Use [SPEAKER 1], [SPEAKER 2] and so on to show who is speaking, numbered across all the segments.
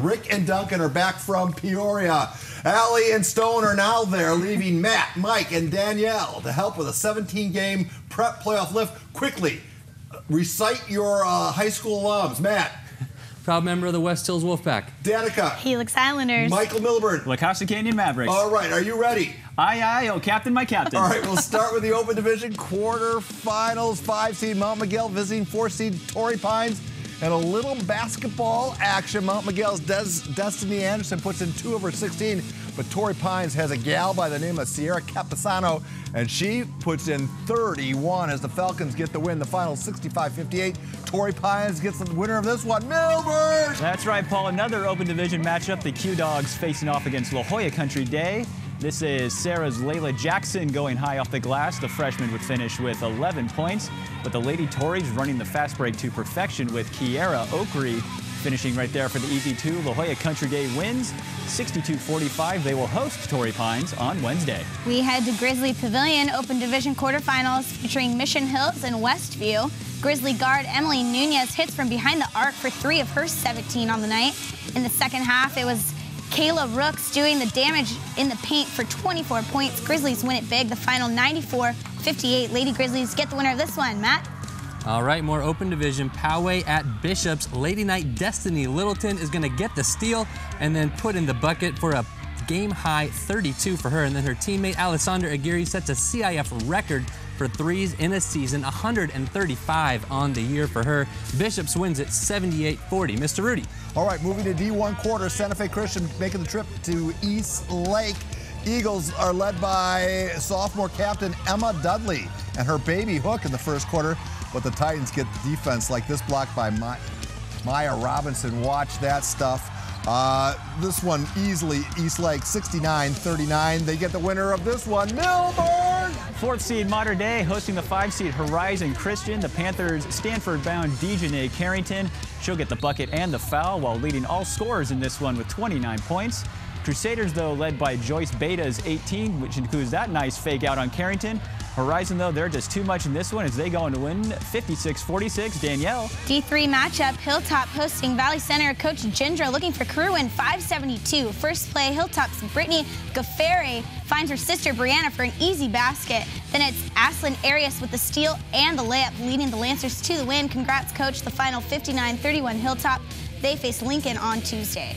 [SPEAKER 1] Rick and Duncan are back from Peoria. Allie and Stone are now there, leaving Matt, Mike, and Danielle to help with a 17 game prep playoff lift. Quickly, recite your uh, high school alums. Matt.
[SPEAKER 2] Proud member of the West Hills Wolfpack.
[SPEAKER 1] Danica.
[SPEAKER 3] Helix Islanders.
[SPEAKER 1] Michael Millburn.
[SPEAKER 4] La Costa Canyon Mavericks.
[SPEAKER 1] All right, are you ready?
[SPEAKER 4] Aye, aye, oh, captain, my captain.
[SPEAKER 1] All right, we'll start with the Open Division quarterfinals. Five seed Mount Miguel visiting four seed Torrey Pines. And a little basketball action. Mount Miguel's Des- Destiny Anderson puts in two over 16, but Torrey Pines has a gal by the name of Sierra Capisano, and she puts in 31 as the Falcons get the win. The final 65-58. Torrey Pines gets the winner of this one, Millburn.
[SPEAKER 4] That's right, Paul. Another open division matchup. The Q Dogs facing off against La Jolla Country Day. This is Sarah's Layla Jackson going high off the glass. The freshman would finish with 11 points, but the Lady Torreys running the fast break to perfection with Kiera Okri finishing right there for the easy two. La Jolla Country Day wins 62-45. They will host Torrey Pines on Wednesday.
[SPEAKER 3] We head to Grizzly Pavilion Open Division quarterfinals featuring Mission Hills and Westview. Grizzly guard Emily Nunez hits from behind the arc for three of her 17 on the night. In the second half, it was Kayla Rooks doing the damage in the paint for 24 points. Grizzlies win it big. The final 94-58. Lady Grizzlies get the winner of this one. Matt?
[SPEAKER 2] All right, more open division. Poway at Bishops. Lady Knight Destiny Littleton is going to get the steal and then put in the bucket for a game high 32 for her. And then her teammate Alessandra Aguirre sets a CIF record for threes in a season, 135 on the year for her. Bishops wins it 78-40. Mr. Rudy.
[SPEAKER 1] All right, moving to D1 quarter, Santa Fe Christian making the trip to Eastlake. Eagles are led by sophomore captain Emma Dudley and her baby Hook in the first quarter, but the Titans get defense like this block by Maya Robinson. Watch that stuff. Uh, this one easily Eastlake 69-39. They get the winner of this one, Millburn.
[SPEAKER 4] Fourth seed Mater Dei hosting the five seed Horizon Christian. The Panthers Stanford bound DiJonai Carrington. She'll get the bucket and the foul while leading all scorers in this one with 29 points. Crusaders, though, led by Joyce Betas 18, which includes that nice fake out on Carrington. Horizon, though, they're just too much in this one as they go on to win 56-46. Danielle.
[SPEAKER 3] D3 matchup, Hilltop hosting Valley Center. Coach Gendra looking for crew in 572. First play, Hilltop's Brittany Gafferi finds her sister Brianna for an easy basket. Then it's Aslan Arias with the steal and the layup, leading the Lancers to the win. Congrats, coach. The final 59-31 Hilltop. They face Lincoln on Tuesday.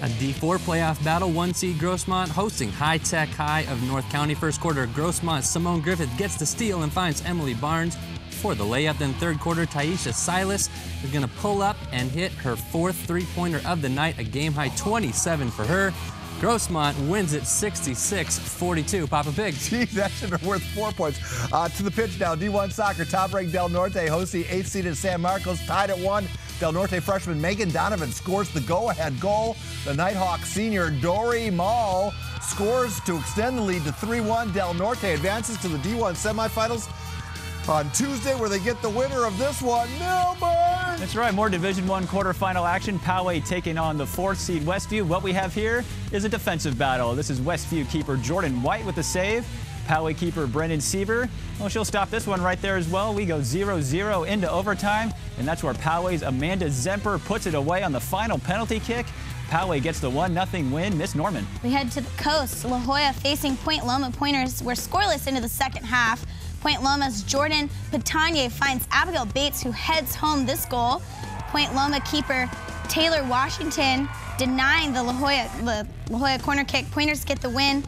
[SPEAKER 2] A D4 playoff battle, one seed Grossmont hosting High Tech High of North County. First quarter, Grossmont Simone Griffith gets the steal and finds Emily Barnes for the layup. Then third quarter, Taisha Silas is going to pull up and hit her fourth three-pointer of the night, a game high 27 for her. Grossmont wins it 66-42. Papa Pig.
[SPEAKER 1] Gee, that should have been worth four points. Uh, to the pitch now, D1 soccer, top-ranked Del Norte hosts the eighth-seeded San Marcos, tied at one. Del Norte freshman Megan Donovan scores the go-ahead goal. The Nighthawk senior Dory Mall scores to extend the lead to 3-1. Del Norte advances to the D1 semifinals on Tuesday where they get the winner of this one, Millburn.
[SPEAKER 4] That's right, more Division One quarterfinal action. Poway taking on the fourth seed Westview. What we have here is a defensive battle. This is Westview keeper Jordan White with the save. Poway keeper Brendan Seaver. Well, she'll stop this one right there as well. We go 0-0 into overtime, and that's where Poway's Amanda Zemper puts it away on the final penalty kick. Poway gets the 1-0 win. Miss Norman.
[SPEAKER 3] We head to the coast. La Jolla facing Point Loma Pointers We're scoreless into the second half. Point Loma's Jordan Patanye finds Abigail Bates, who heads home this goal. Point Loma keeper Taylor Washington denying the La Jolla, the La Jolla corner kick. Pointers get the win.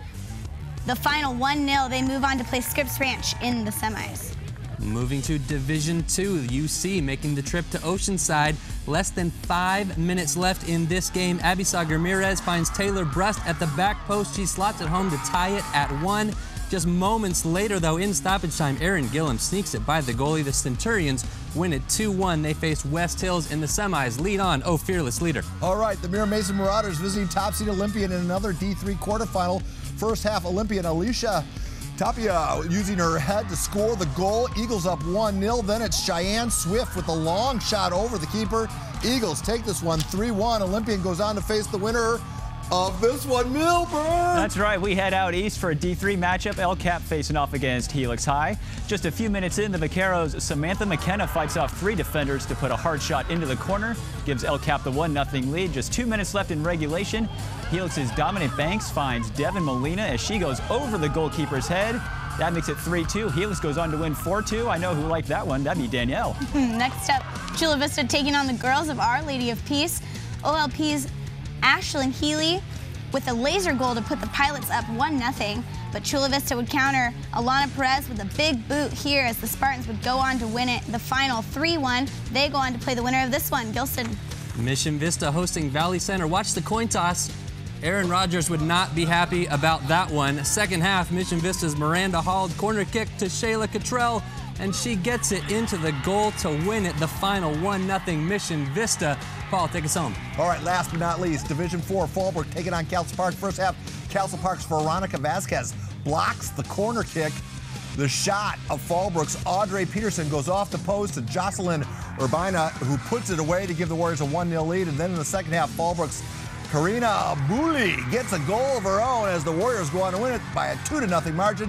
[SPEAKER 3] The final 1-0. They move on to play Scripps Ranch in the semis.
[SPEAKER 2] Moving to Division Two, UC making the trip to Oceanside. Less than five minutes left in this game. Abisag Ramirez finds Taylor Brust at the back post. She slots it home to tie it at one. Just moments later, though, in stoppage time, Aaron Gillum sneaks it by the goalie. The Centurions win it 2-1. They face West Hills in the semis. Lead on, oh fearless leader.
[SPEAKER 1] All right, the Mira Mesa Marauders visiting top seed Olympian in another D3 quarterfinal. First half Olympian Alicia Tapia using her head to score the goal. Eagles up 1-0. Then it's Cheyenne Swift with a long shot over the keeper. Eagles take this one 3-1. Olympian goes on to face the winner of this one, Millburn.
[SPEAKER 4] That's right. We head out east for a D3 matchup. El Cap facing off against Helix High. Just a few minutes in, the Vaqueros' Samantha McKenna fights off three defenders to put a hard shot into the corner. Gives El Cap the 1-0 lead. Just two minutes left in regulation. Helix's Dominic Banks finds Devin Molina as she goes over the goalkeeper's head. That makes it 3-2. Helix goes on to win 4-2. I know who liked that one. That'd be Danielle.
[SPEAKER 3] Next up, Chula Vista taking on the girls of Our Lady of Peace. OLP's Ashlyn Healy with a laser goal to put the Pilots up 1-0. But Chula Vista would counter Alana Perez with a big boot here as the Spartans would go on to win it the final 3-1. They go on to play the winner of this one, Gilson.
[SPEAKER 2] Mission Vista hosting Valley Center. Watch the coin toss. Aaron Rodgers would not be happy about that one. Second half, Mission Vista's Miranda Hall corner kick to Shayla Cottrell, and she gets it into the goal to win it. The final 1-0 Mission Vista. Paul, take us home.
[SPEAKER 1] All right, last but not least, Division 4, Fallbrook taking on Castle Park. First half, Castle Park's Veronica Vasquez blocks the corner kick. The shot of Fallbrook's Audrey Peterson goes off the post to Jocelyn Urbina, who puts it away to give the Warriors a 1-0 lead. And then in the second half, Fallbrook's Karina Booley gets a goal of her own as the Warriors go on to win it by a 2 0 margin.